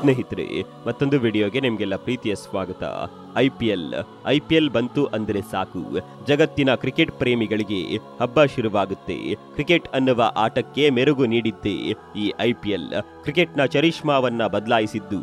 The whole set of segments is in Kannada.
ಸ್ನೇಹಿತರೆ, ಮತ್ತೊಂದು ವಿಡಿಯೋಗೆ ನಿಮಗೆಲ್ಲ ಪ್ರೀತಿಯ ಸ್ವಾಗತ. I P L, I P L ಬಂತು ಅಂದರೆ ಸಾಕು. ಜಗತ್ತಿನ ಕ್ರಿಕೆಟ್ ಪ್ರೇಮಿಗಳಿಗೆ ಹಬ್ಬ ಶುರುವಾಗುತ್ತೆ. ಕ್ರಿಕೆಟ್ ಅನ್ನುವ ಆಟಕ್ಕೆ ಮೆರುಗು ನೀಡಿದ್ದೇ ಈ ಐ ಪಿ ಎಲ್. ಕ್ರಿಕೆಟ್ನ ಚರಿಷ್ಮಾವನ್ನ ಬದಲಾಯಿಸಿದ್ದು.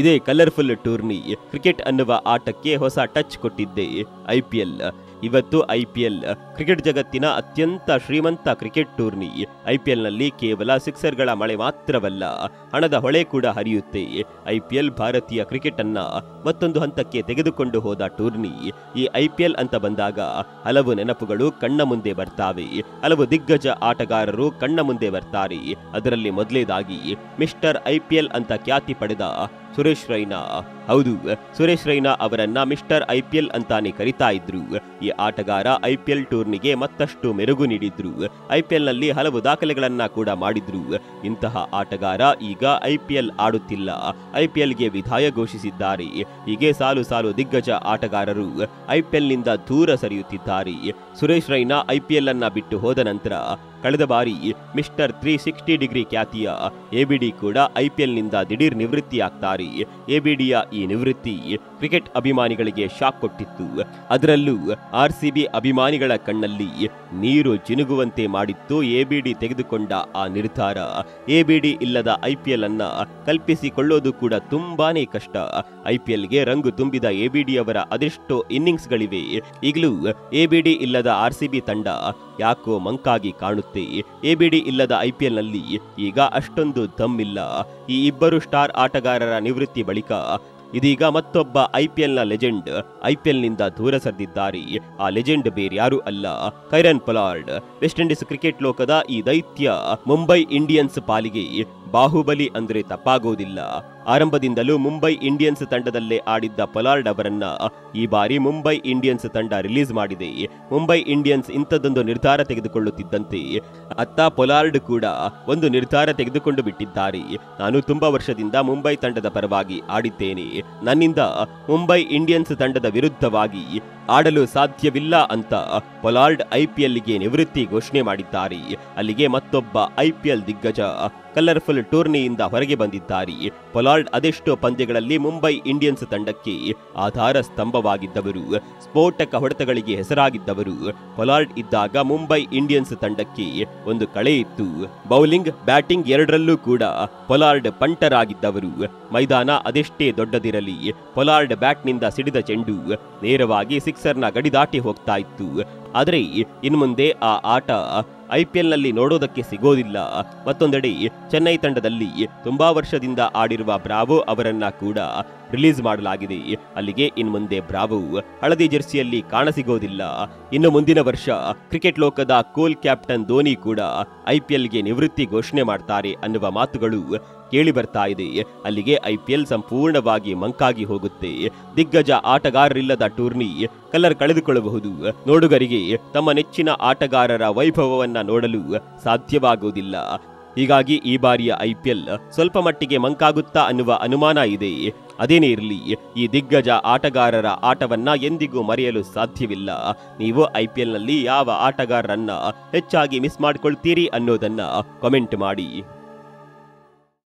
ಇದೇ ಕಲರ್ಫುಲ್ ಟೂರ್ನಿ ಕ್ರಿಕೆಟ್ ಅನ್ನುವ ಆಟಕ್ಕೆ ಹೊಸ ಟಚ್ ಕೊಟ್ಟಿದ್ದೆ ಐ ಪಿ ಎಲ್. ಇವತ್ತು ಐಪಿಎಲ್ ಕ್ರಿಕೆಟ್ ಜಗತ್ತಿನ ಅತ್ಯಂತ ಶ್ರೀಮಂತ ಕ್ರಿಕೆಟ್ ಟೂರ್ನಿ. ಐಪಿಎಲ್ನಲ್ಲಿ ಕೇವಲ ಕೇವಲ ಸಿಕ್ಸರ್ಗಳ ಮಳೆ ಮಾತ್ರವಲ್ಲ, ಹಣದ ಹೊಳೆ ಕೂಡ ಹರಿಯುತ್ತೆ. ಐಪಿಎಲ್ ಭಾರತೀಯ ಕ್ರಿಕೆಟ್ ಅನ್ನ ಮತ್ತೊಂದು ಹಂತಕ್ಕೆ ತೆಗೆದುಕೊಂಡು ಹೋದ ಟೂರ್ನಿ. ಈ ಐಪಿಎಲ್ ಅಂತ ಬಂದಾಗ ಹಲವು ನೆನಪುಗಳು ಕಣ್ಣ ಮುಂದೆ ಬರ್ತಾವೆ. ಹಲವು ದಿಗ್ಗಜ ಆಟಗಾರರು ಕಣ್ಣ ಮುಂದೆ ಬರ್ತಾರೆ. ಅದರಲ್ಲಿ ಮೊದಲೇದಾಗಿ ಮಿಸ್ಟರ್ ಐಪಿಎಲ್ ಅಂತ ಖ್ಯಾತಿ ಪಡೆದ ಸುರೇಶ್ ರೈನಾ. ಹೌದು, ಸುರೇಶ್ ರೈನಾ ಅವರನ್ನ ಮಿಸ್ಟರ್ ಐ ಪಿ ಎಲ್ ಅಂತಾನೆ ಕರಿತಾ ಇದ್ರು. ಈ ಆಟಗಾರ ಐ ಪಿ ಎಲ್ ಟೂರ್ನಿಗೆ ಮತ್ತಷ್ಟು ಮೆರುಗು ನೀಡಿದ್ರು. ಐ ಪಿ ಎಲ್ನಲ್ಲಿ ಹಲವು ದಾಖಲೆಗಳನ್ನ ಕೂಡ ಮಾಡಿದ್ರು. ಇಂತಹ ಆಟಗಾರ ಈಗ ಐ ಪಿ ಎಲ್ ಆಡುತ್ತಿಲ್ಲ. ಐ ಪಿ ಎಲ್ಗೆ ವಿದಾಯ ಘೋಷಿಸಿದ್ದಾರೆ. ಹೀಗೆ ಸಾಲು ಸಾಲು ದಿಗ್ಗಜ ಆಟಗಾರರು ಐ ಪಿ ಎಲ್ನಿಂದ ದೂರ ಸರಿಯುತ್ತಿದ್ದಾರೆ. Suresh Raina I P L ಅನ್ನ ಬಿಟ್ಟು ಹೋದ ನಂತರ ಕಳೆದ ಬಾರಿ ಮಿಸ್ಟರ್ ತ್ರೀ ಸಿಕ್ಸ್ಟಿ ಡಿಗ್ರಿ ಖ್ಯಾತಿಯ ಎಬಿಡಿ ಕೂಡ ಐ ಪಿ ಎಲ್ನಿಂದ ದಿಢೀರ್ ನಿವೃತ್ತಿಯಾಗ್ತಾರೆ. ಎಬಿಡಿಯ ಈ ನಿವೃತ್ತಿ ಕ್ರಿಕೆಟ್ ಅಭಿಮಾನಿಗಳಿಗೆ ಶಾಕ್ ಕೊಟ್ಟಿತ್ತು. ಅದರಲ್ಲೂ ಆರ್ ಸಿ ಬಿ ಅಭಿಮಾನಿಗಳ ಕಣ್ಣಲ್ಲಿ ನೀರು ಜಿನುಗುವಂತೆ ಮಾಡಿತ್ತು ಎಬಿಡಿ ತೆಗೆದುಕೊಂಡ ಆ ನಿರ್ಧಾರ. ಎಬಿಡಿ ಇಲ್ಲದ ಐ ಪಿ ಎಲ್ ಅನ್ನ ಕಲ್ಪಿಸಿಕೊಳ್ಳೋದು ಕೂಡ ತುಂಬಾನೇ ಕಷ್ಟ. ಐ ಪಿ ಎಲ್ಗೆ ರಂಗು ತುಂಬಿದ ಎಬಿಡಿ ಅವರ ಅದೆಷ್ಟೋ ಇನ್ನಿಂಗ್ಸ್ಗಳಿವೆ. ಈಗಲೂ ಎಬಿಡಿ ಇಲ್ಲದ ಆರ್ ಸಿ ಬಿ ತಂಡ ಯಾಕೋ ಮಂಕಾಗಿ ಕಾಣುತ್ತೆ ಎಬಿಡಿ ಇಲ್ಲದ ಐಪಿಎಲ್ನಲ್ಲಿ ಈಗ ಅಷ್ಟೊಂದು ದಮ್ಮಿಲ್ಲ ಈ ಇಬ್ಬರು ಸ್ಟಾರ್ ಆಟಗಾರರ ನಿವೃತ್ತಿ ಬಳಿಕ ಇದೀಗ ಮತ್ತೊಬ್ಬ ಐಪಿಎಲ್ನ ಎಲ್ನ ಲೆಜೆಂಡ್ ಐಪಿಎಲ್ನಿಂದ ದೂರ ಸರಿದಿದ್ದಾರೆ. ಆ ಲೆಜೆಂಡ್ ಬೇರ್ಯಾರೂ ಅಲ್ಲ. Kieron Pollard, West Indies cricket ಲೋಕದ ಈ ದೈತ್ಯ ಮುಂಬೈ ಇಂಡಿಯನ್ಸ್ ಪಾಲಿಗೆ ಬಾಹುಬಲಿ ಅಂದ್ರೆ ತಪ್ಪಾಗೋದಿಲ್ಲ. ಆರಂಭದಿಂದಲೂ ಮುಂಬೈ ಇಂಡಿಯನ್ಸ್ ತಂಡದಲ್ಲೇ ಆಡಿದ್ದ ಪೊಲಾರ್ಡ್ ಅವರನ್ನ ಈ ಬಾರಿ ಮುಂಬೈ ಇಂಡಿಯನ್ಸ್ ತಂಡ ರಿಲೀಸ್ ಮಾಡಿದೆ. ಮುಂಬೈ ಇಂಡಿಯನ್ಸ್ ಇಂಥದ್ದೊಂದು ನಿರ್ಧಾರ ತೆಗೆದುಕೊಳ್ಳುತ್ತಿದ್ದಂತೆ ಅತ್ತ ಪೊಲಾರ್ಡ್ ಕೂಡ ಒಂದು ನಿರ್ಧಾರ ತೆಗೆದುಕೊಂಡು ಬಿಟ್ಟಿದ್ದಾರೆ. ನಾನು ತುಂಬಾ ವರ್ಷದಿಂದ ಮುಂಬೈ ತಂಡದ ಪರವಾಗಿ ಆಡಿದ್ದೇನೆ. ನನ್ನಿಂದ ಮುಂಬೈ ಇಂಡಿಯನ್ಸ್ ತಂಡದ ವಿರುದ್ಧವಾಗಿ ಆಡಲು ಸಾಧ್ಯವಿಲ್ಲ ಅಂತ ಪೊಲಾರ್ಡ್ ಐಪಿಎಲ್ಗೆ ನಿವೃತ್ತಿ ಘೋಷಣೆ ಮಾಡಿದ್ದಾರೆ. ಅಲ್ಲಿಗೆ ಮತ್ತೊಬ್ಬ ಐಪಿಎಲ್ ದಿಗ್ಗಜ, ಕಲರ್ಫುಲ್ ಟೂರ್ನಿಯಿಂದ ಹೊರಗೆ ಬಂದಿದ್ದಾರೆ. ಪೊಲಾರ್ಡ್ ಅದೆಷ್ಟೋ ಪಂದ್ಯಗಳಲ್ಲಿ ಮುಂಬೈ ಇಂಡಿಯನ್ಸ್ ತಂಡಕ್ಕೆ ಆಧಾರ ಸ್ತಂಭವಾಗಿದ್ದವರು. ಸ್ಫೋಟಕ ಹೊಡೆತಗಳಿಗೆ ಹೆಸರಾಗಿದ್ದವರು. ಪೊಲಾರ್ಡ್ ಇದ್ದಾಗ ಮುಂಬೈ ಇಂಡಿಯನ್ಸ್ ತಂಡಕ್ಕೆ ಒಂದು ಕಳೆ ಇತ್ತು. ಬೌಲಿಂಗ್, ಬ್ಯಾಟಿಂಗ್ ಎರಡರಲ್ಲೂ ಕೂಡ ಪೊಲಾರ್ಡ್ ಪಂಟರಾಗಿದ್ದವರು. ಮೈದಾನ ಅದೆಷ್ಟೇ ದೊಡ್ಡದಿರಲಿ, ಪೊಲಾರ್ಡ್ ಬ್ಯಾಟ್ನಿಂದ ಸಿಡಿದ ಚೆಂಡು ನೇರವಾಗಿ ಸಿಕ್ಸರ್ನ ಗಡಿ ದಾಟಿ ಹೋಗ್ತಾ ಇತ್ತು. ಆದರೆ ಇನ್ನು ಮುಂದೆ ಆ ಆಟ ಐ ಪಿ ಎಲ್ನಲ್ಲಿ ನೋಡೋದಕ್ಕೆ ಸಿಗೋದಿಲ್ಲ. ಮತ್ತೊಂದೆಡೆ, ಚೆನ್ನೈ ತಂಡದಲ್ಲಿ ತುಂಬಾ ವರ್ಷದಿಂದ ಆಡಿರುವ ಬ್ರಾವೋ ಅವರನ್ನ ಕೂಡ ರಿಲೀಸ್ ಮಾಡಲಾಗಿದೆ. ಅಲ್ಲಿಗೆ ಇನ್ಮುಂದೆ ಬ್ರಾವೋ ಹಳದಿ ಜೆರ್ಸಿಯಲ್ಲಿ ಕಾಣಸಿಗೋದಿಲ್ಲ. ಇನ್ನು ಮುಂದಿನ ವರ್ಷ ಕ್ರಿಕೆಟ್ ಲೋಕದ ಕೋಲ್ ಕ್ಯಾಪ್ಟನ್ ಧೋನಿ ಕೂಡ ಐ ಪಿ ಎಲ್ಗೆ ನಿವೃತ್ತಿ ಘೋಷಣೆ ಮಾಡ್ತಾರೆ ಅನ್ನುವ ಮಾತುಗಳು ಕೇಳಿ ಬರ್ತಾ ಇದೆ. ಅಲ್ಲಿಗೆ ಐ ಪಿ ಎಲ್ ಸಂಪೂರ್ಣವಾಗಿ ಮಂಕಾಗಿ ಹೋಗುತ್ತೆ. ದಿಗ್ಗಜ ಆಟಗಾರರಿಲ್ಲದ ಟೂರ್ನಿ ಕಲರ್ ಕಳೆದುಕೊಳ್ಳಬಹುದು. ನೋಡುಗರಿಗೆ ತಮ್ಮ ನೆಚ್ಚಿನ ಆಟಗಾರರ ವೈಭವವನ್ನ ನೋಡಲು ಸಾಧ್ಯವಾಗುವುದಿಲ್ಲ ಹೀಗಾಗಿ ಈ ಬಾರಿಯ ಐಪಿಎಲ್ ಸ್ವಲ್ಪ ಮಟ್ಟಿಗೆ ಮಂಕಾಗುತ್ತಾ ಅನ್ನುವ ಅನುಮಾನ ಇದೆ ಅದೇನೇ ಇರಲಿ, ಈ ದಿಗ್ಗಜ ಆಟಗಾರರ ಆಟವನ್ನ ಎಂದಿಗೂ ಮರೆಯಲು ಸಾಧ್ಯವಿಲ್ಲ. ನೀವು ಐ ಪಿ ಎಲ್ನಲ್ಲಿ ಯಾವ ಆಟಗಾರರನ್ನ ಹೆಚ್ಚಾಗಿ ಮಿಸ್ ಮಾಡಿಕೊಳ್ತೀರಿ ಅನ್ನೋದನ್ನ ಕಮೆಂಟ್ ಮಾಡಿ.